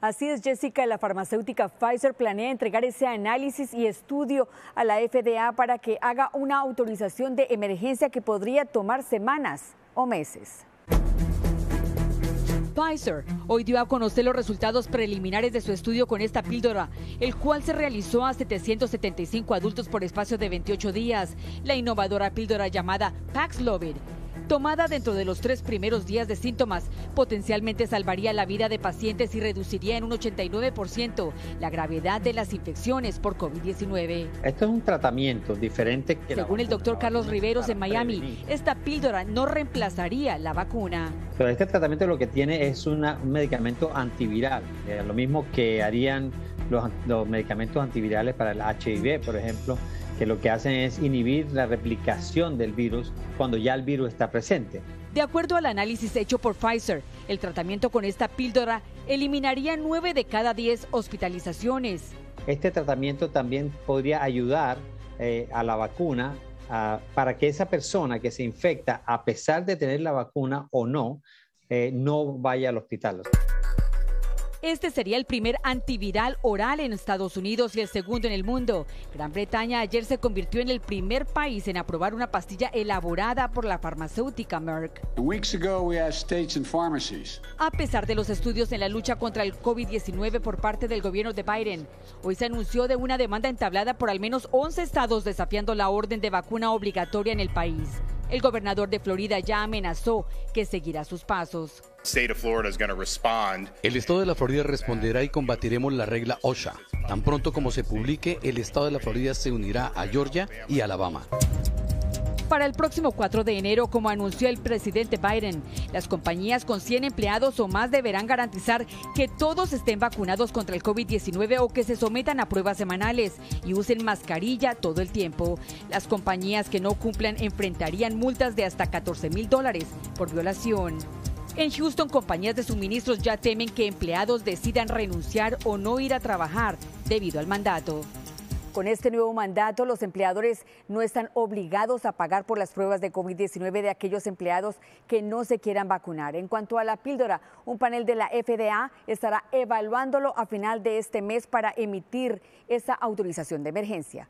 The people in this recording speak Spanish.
Así es, Jessica, la farmacéutica Pfizer planea entregar ese análisis y estudio a la FDA para que haga una autorización de emergencia que podría tomar semanas o meses. Pfizer hoy dio a conocer los resultados preliminares de su estudio con esta píldora, el cual se realizó a 775 adultos por espacio de 28 días. La innovadora píldora llamada Paxlovid tomada dentro de los tres primeros días de síntomas, potencialmente salvaría la vida de pacientes y reduciría en un 89% la gravedad de las infecciones por COVID-19. Esto es un tratamiento diferente que Según el doctor Carlos Riveros en Miami, esta píldora no reemplazaría la vacuna. Pero este tratamiento lo que tiene es un medicamento antiviral, eh, lo mismo que harían los, los medicamentos antivirales para el HIV, por ejemplo que lo que hacen es inhibir la replicación del virus cuando ya el virus está presente. De acuerdo al análisis hecho por Pfizer, el tratamiento con esta píldora eliminaría 9 de cada 10 hospitalizaciones. Este tratamiento también podría ayudar eh, a la vacuna para que esa persona que se infecta, a pesar de tener la vacuna o no, eh, no vaya al hospital. Este sería el primer antiviral oral en Estados Unidos y el segundo en el mundo. Gran Bretaña ayer se convirtió en el primer país en aprobar una pastilla elaborada por la farmacéutica Merck. A pesar de los estudios en la lucha contra el COVID-19 por parte del gobierno de Biden, hoy se anunció de una demanda entablada por al menos 11 estados desafiando la orden de vacuna obligatoria en el país. El gobernador de Florida ya amenazó que seguirá sus pasos. El estado de la Florida responderá y combatiremos la regla OSHA. Tan pronto como se publique, el estado de la Florida se unirá a Georgia y Alabama. Para el próximo 4 de enero, como anunció el presidente Biden, las compañías con 100 empleados o más deberán garantizar que todos estén vacunados contra el COVID-19 o que se sometan a pruebas semanales y usen mascarilla todo el tiempo. Las compañías que no cumplan enfrentarían multas de hasta 14 mil dólares por violación. En Houston, compañías de suministros ya temen que empleados decidan renunciar o no ir a trabajar debido al mandato. Con este nuevo mandato, los empleadores no están obligados a pagar por las pruebas de COVID-19 de aquellos empleados que no se quieran vacunar. En cuanto a la píldora, un panel de la FDA estará evaluándolo a final de este mes para emitir esa autorización de emergencia.